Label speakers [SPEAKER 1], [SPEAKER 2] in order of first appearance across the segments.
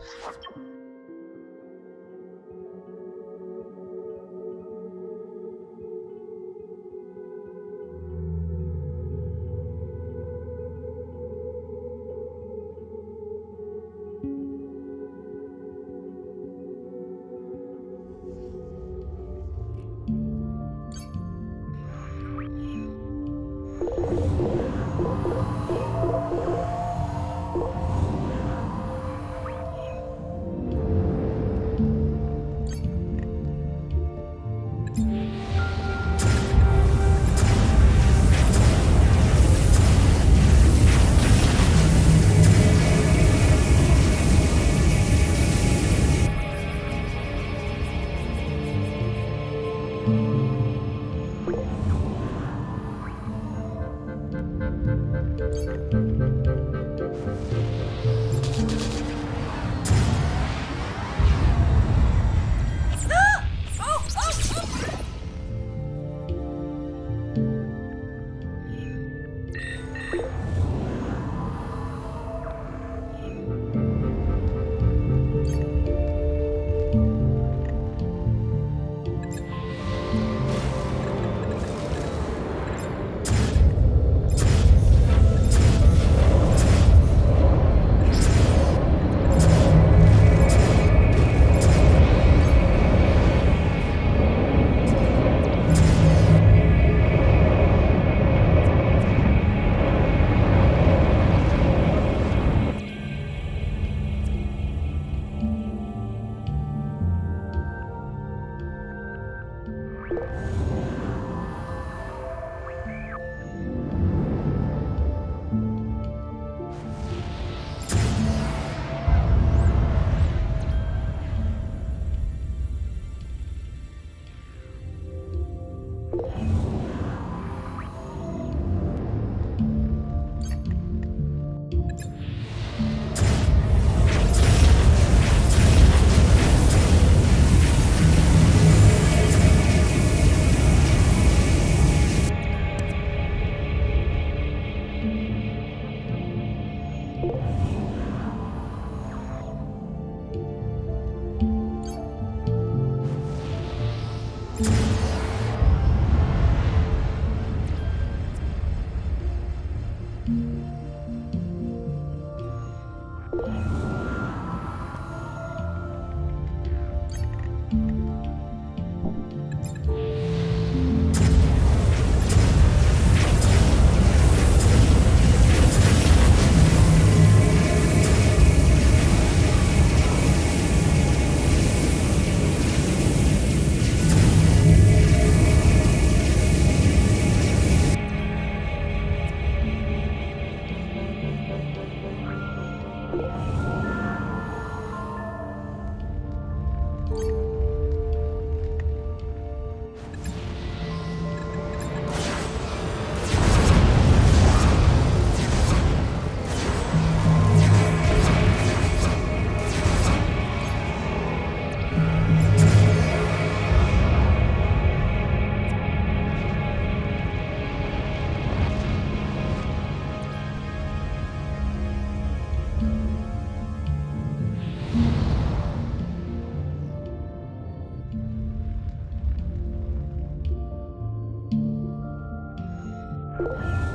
[SPEAKER 1] Thank you. you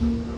[SPEAKER 2] 嗯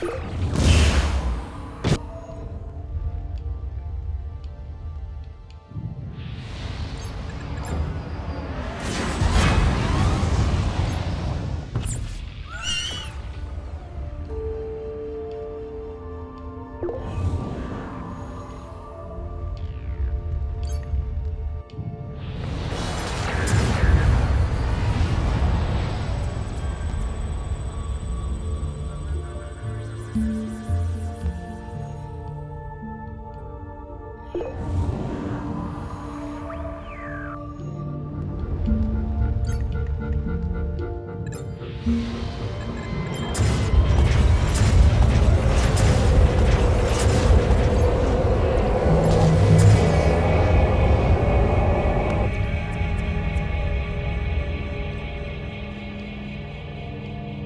[SPEAKER 2] Thank you.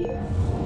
[SPEAKER 2] you.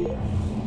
[SPEAKER 2] Yeah.